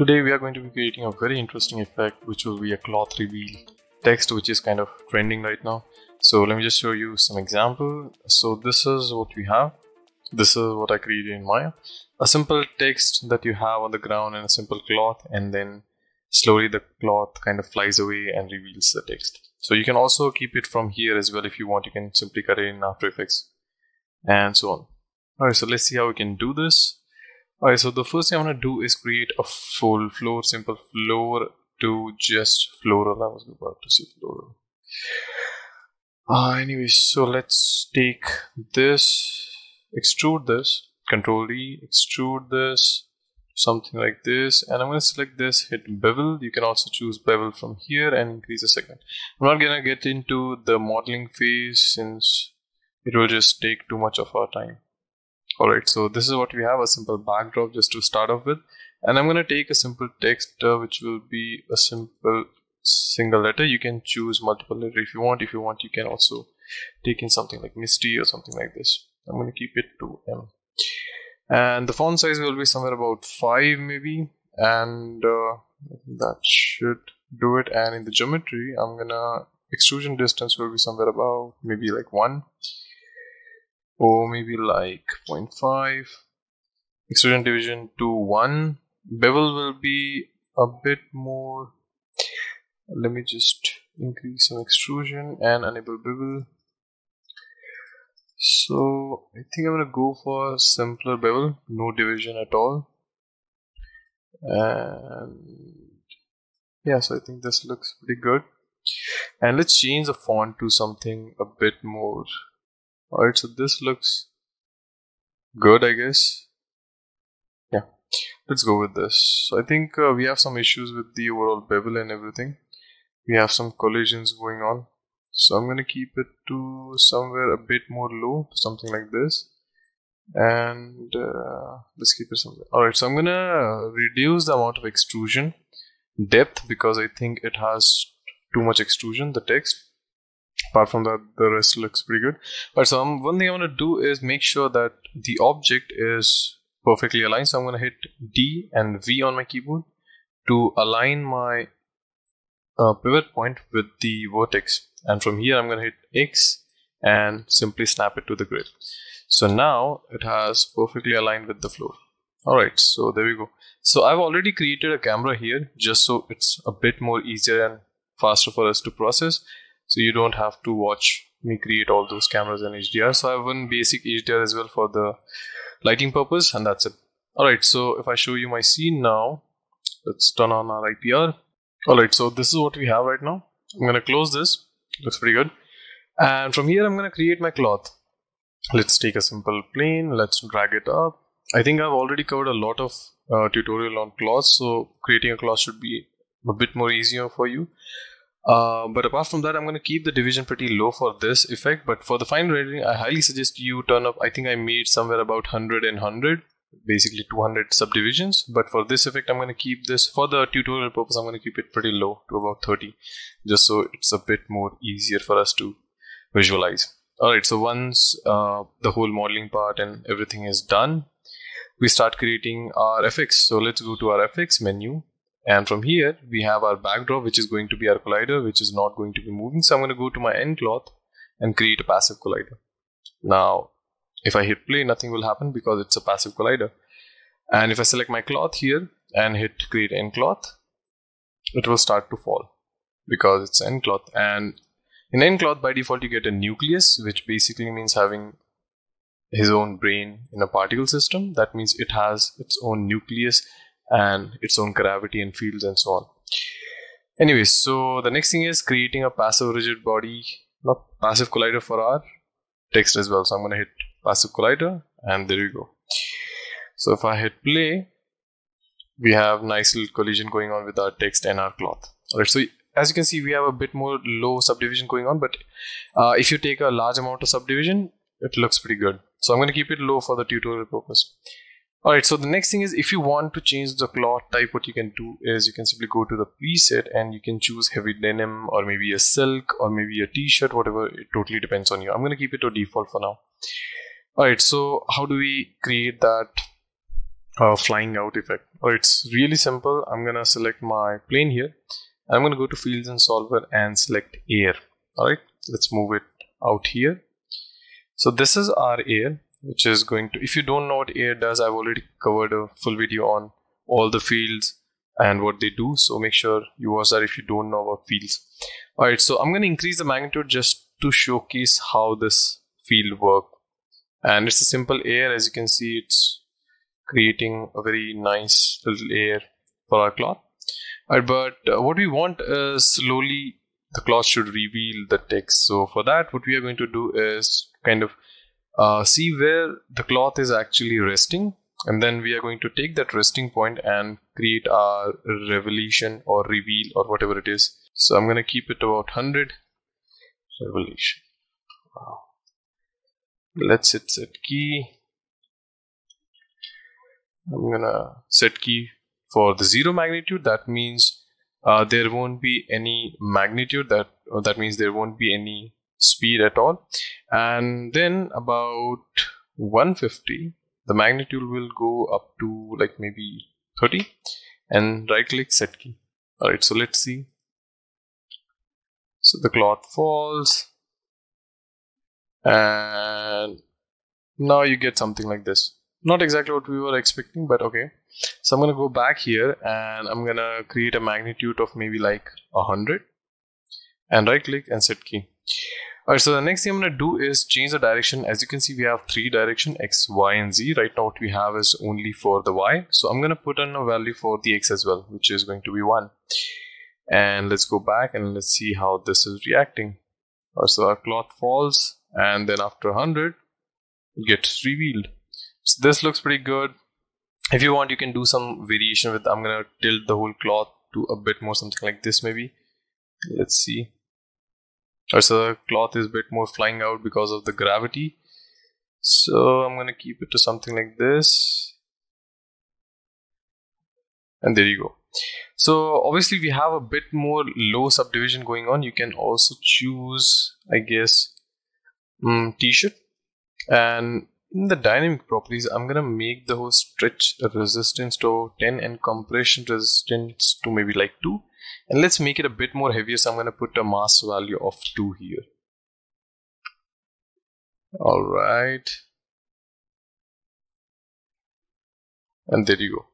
Today we are going to be creating a very interesting effect which will be a cloth reveal text which is kind of trending right now. So let me just show you some example. So this is what we have. This is what I created in Maya. A simple text that you have on the ground and a simple cloth and then slowly the cloth kind of flies away and reveals the text. So you can also keep it from here as well if you want. You can simply cut it in After Effects and so on. Alright, so let's see how we can do this. Alright, so the first thing I'm gonna do is create a full floor, simple floor to just floral. I was about to say floral. Uh, anyways, so let's take this, extrude this, control E, extrude this, something like this, and I'm gonna select this, hit bevel. You can also choose bevel from here and increase the segment. I'm not gonna get into the modeling phase since it will just take too much of our time. Alright, so this is what we have, a simple backdrop just to start off with. And I'm going to take a simple text uh, which will be a simple single letter. You can choose multiple letter if you want. If you want, you can also take in something like Misty or something like this. I'm going to keep it to M. And the font size will be somewhere about 5 maybe. And uh, that should do it. And in the geometry, I'm going to extrusion distance will be somewhere about maybe like 1 or maybe like 0.5 extrusion division to 1 bevel will be a bit more. Let me just increase some extrusion and enable bevel. So I think I'm gonna go for a simpler bevel. No division at all. And yeah so I think this looks pretty good. And let's change the font to something a bit more Alright, so this looks good, I guess. Yeah, let's go with this. So I think uh, we have some issues with the overall bevel and everything. We have some collisions going on. So I'm going to keep it to somewhere a bit more low, something like this. And uh, let's keep it somewhere. Alright, so I'm going to reduce the amount of extrusion depth because I think it has too much extrusion, the text apart from that the rest looks pretty good. But so one thing i want to do is make sure that the object is perfectly aligned. So i'm going to hit d and v on my keyboard to align my uh, pivot point with the vertex. And from here i'm going to hit x and simply snap it to the grid. So now it has perfectly aligned with the floor. All right so there we go. So i've already created a camera here just so it's a bit more easier and faster for us to process so you don't have to watch me create all those cameras in HDR. So I have one basic HDR as well for the lighting purpose and that's it. Alright, so if I show you my scene now, let's turn on our IPR. Alright, so this is what we have right now. I'm gonna close this, looks pretty good. And from here I'm gonna create my cloth. Let's take a simple plane, let's drag it up. I think I've already covered a lot of uh, tutorial on cloths, so creating a cloth should be a bit more easier for you. Uh, but apart from that, I'm going to keep the division pretty low for this effect. But for the fine rendering, I highly suggest you turn up. I think I made somewhere about 100 and 100, basically 200 subdivisions. But for this effect, I'm going to keep this for the tutorial purpose. I'm going to keep it pretty low to about 30, just so it's a bit more easier for us to visualize. All right. So once uh, the whole modeling part and everything is done, we start creating our FX. So let's go to our FX menu and from here, we have our backdrop, which is going to be our collider, which is not going to be moving. So I'm going to go to my nCloth and create a passive collider. Now, if I hit play, nothing will happen because it's a passive collider. And if I select my cloth here and hit create nCloth, it will start to fall because it's nCloth. And in nCloth, by default, you get a nucleus, which basically means having his own brain in a particle system. That means it has its own nucleus and its own gravity and fields and so on. Anyways, so the next thing is creating a passive rigid body, not passive collider for our text as well. So I'm going to hit passive collider and there we go. So if I hit play, we have nice little collision going on with our text and our cloth. Alright, so as you can see, we have a bit more low subdivision going on, but uh, if you take a large amount of subdivision, it looks pretty good. So I'm going to keep it low for the tutorial purpose. Alright, so the next thing is if you want to change the cloth type, what you can do is you can simply go to the preset and you can choose heavy denim or maybe a silk or maybe a t-shirt, whatever, it totally depends on you. I'm going to keep it to default for now. Alright, so how do we create that uh, flying out effect? or it's really simple. I'm gonna select my plane here. I'm gonna go to fields and solver and select air. All right, let's move it out here. So this is our air, which is going to, if you don't know what air does, I've already covered a full video on all the fields and what they do. So make sure you watch that if you don't know about fields. All right, so I'm going to increase the magnitude just to showcase how this field work. And it's a simple air. As you can see, it's creating a very nice little air for our cloth. Right, but uh, what we want is slowly the cloth should reveal the text. So for that, what we are going to do is kind of uh, see where the cloth is actually resting and then we are going to take that resting point and create our revelation or reveal or whatever it is. So i'm going to keep it about 100 revelation wow. let's hit set key. I'm gonna set key for the zero magnitude. That means uh, there won't be any magnitude. That that means there won't be any speed at all. And then about 150 the magnitude will go up to like maybe 30 and right click set key. All right so let's see. So the cloth falls. And now you get something like this. Not exactly what we were expecting but okay. So i'm gonna go back here and i'm gonna create a magnitude of maybe like hundred. And right click and set key Alright, so the next thing I'm going to do is change the direction. As you can see, we have three direction, X, Y, and Z. Right now what we have is only for the Y. So I'm going to put in a value for the X as well, which is going to be 1. And let's go back and let's see how this is reacting. Right, so our cloth falls and then after 100, it gets revealed. So this looks pretty good. If you want, you can do some variation with, I'm going to tilt the whole cloth to a bit more something like this maybe. Let's see so the cloth is a bit more flying out because of the gravity. So I'm gonna keep it to something like this. And there you go. So obviously we have a bit more low subdivision going on. You can also choose I guess um, t-shirt. And in the dynamic properties I'm gonna make the whole stretch resistance to 10 and compression resistance to maybe like 2 and let's make it a bit more heavier. So I'm going to put a mass value of 2 here. All right. And there you go.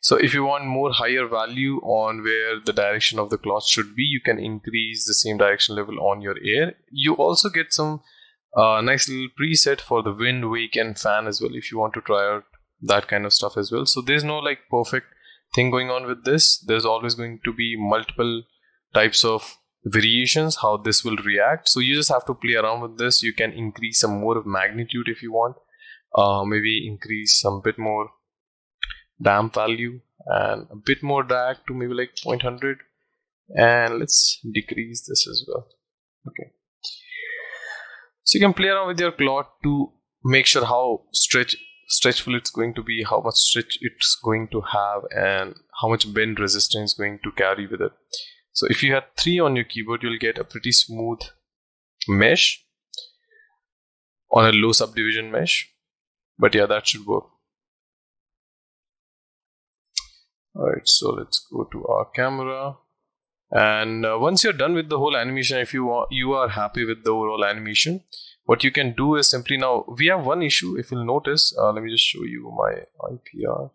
So if you want more higher value on where the direction of the cloth should be, you can increase the same direction level on your air. You also get some uh, nice little preset for the wind, wake and fan as well if you want to try out that kind of stuff as well. So there's no like perfect thing going on with this there's always going to be multiple types of variations how this will react. So you just have to play around with this. You can increase some more of magnitude if you want. Uh, maybe increase some bit more damp value and a bit more drag to maybe like 0.100 and let's decrease this as well. Okay. So you can play around with your cloth to make sure how stretch stretchful it's going to be, how much stretch it's going to have, and how much bend resistance going to carry with it. So if you had three on your keyboard, you'll get a pretty smooth mesh on a low subdivision mesh. But yeah, that should work. Alright, so let's go to our camera. And uh, once you're done with the whole animation, if you are, you are happy with the overall animation, what you can do is simply now we have one issue if you'll notice. Uh, let me just show you my IPR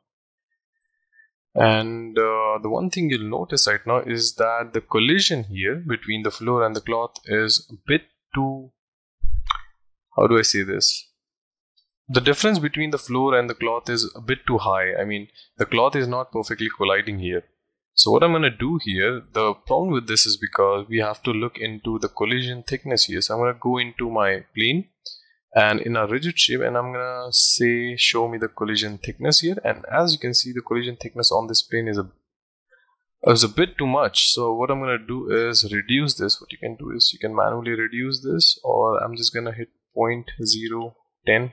and uh, the one thing you'll notice right now is that the collision here between the floor and the cloth is a bit too how do I say this? The difference between the floor and the cloth is a bit too high. I mean the cloth is not perfectly colliding here so what I'm going to do here, the problem with this is because we have to look into the collision thickness here. So I'm going to go into my plane and in a rigid shape and I'm going to say show me the collision thickness here. And as you can see, the collision thickness on this plane is a is a bit too much. So what I'm going to do is reduce this. What you can do is you can manually reduce this or I'm just going to hit 0.010. I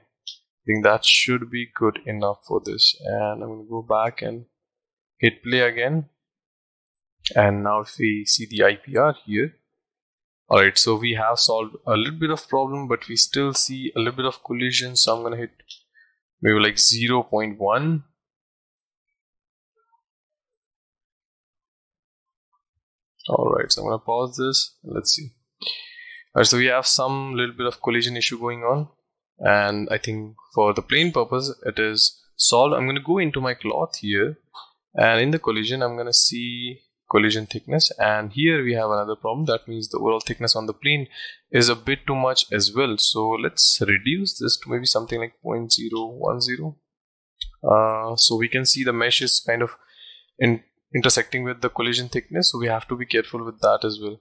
think that should be good enough for this. And I'm going to go back and hit play again and now if we see the IPR here, all right, so we have solved a little bit of problem, but we still see a little bit of collision. So I'm gonna hit maybe like 0 0.1. All right, so I'm gonna pause this. Let's see. All right, so we have some little bit of collision issue going on. And I think for the plain purpose, it is solved. I'm gonna go into my cloth here. And in the collision, I'm gonna see collision thickness. And here we have another problem. That means the overall thickness on the plane is a bit too much as well. So let's reduce this to maybe something like 0.010 uh, so we can see the mesh is kind of in intersecting with the collision thickness. So we have to be careful with that as well.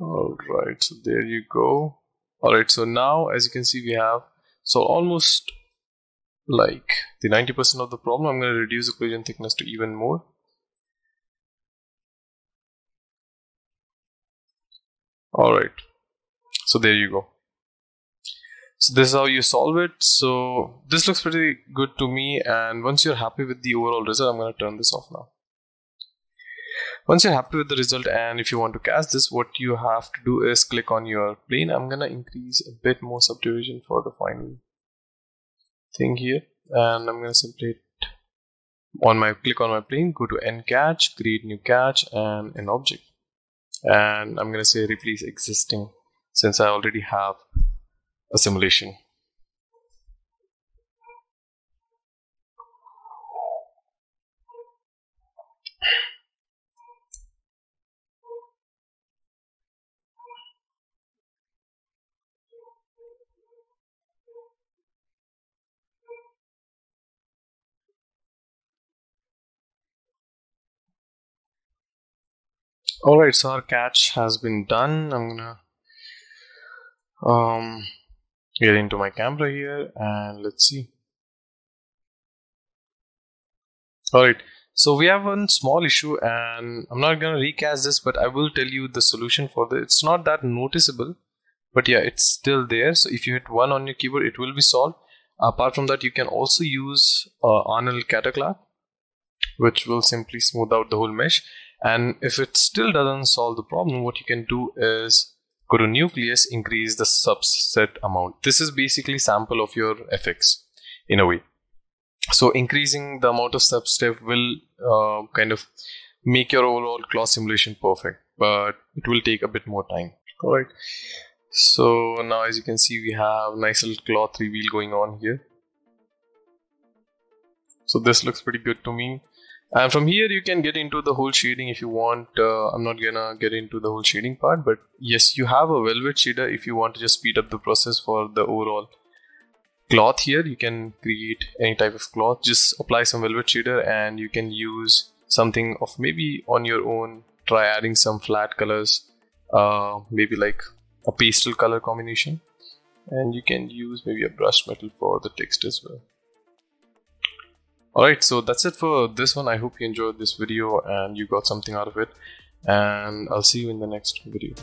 All right. So there you go. All right. So now as you can see we have so almost like the 90% of the problem, I'm going to reduce the collision thickness to even more. Alright, so there you go. So this is how you solve it. So this looks pretty good to me and once you're happy with the overall result, I'm going to turn this off now. Once you're happy with the result and if you want to cast this, what you have to do is click on your plane. I'm going to increase a bit more subdivision for the final thing here. And I'm gonna simply on my click on my plane go to nCache create new cache and an object. And I'm gonna say replace existing since I already have a simulation all right so our cache has been done. I'm gonna um get into my camera here and let's see. All right so we have one small issue and i'm not gonna recast this but i will tell you the solution for this it's not that noticeable but yeah it's still there. So if you hit one on your keyboard it will be solved. Apart from that you can also use uh, Arnold Catclark which will simply smooth out the whole mesh and if it still doesn't solve the problem, what you can do is go to nucleus, increase the substep amount. This is basically sample of your FX in a way. So increasing the amount of substep will uh, kind of make your overall cloth simulation perfect, but it will take a bit more time. All right. So now as you can see, we have nice little cloth reveal going on here. So this looks pretty good to me and from here you can get into the whole shading if you want uh, i'm not gonna get into the whole shading part but yes you have a velvet shader if you want to just speed up the process for the overall cloth here. You can create any type of cloth. Just apply some velvet shader and you can use something of maybe on your own try adding some flat colors uh, maybe like a pastel color combination. And you can use maybe a brushed metal for the text as well Alright, so that's it for this one. I hope you enjoyed this video and you got something out of it. And I'll see you in the next video.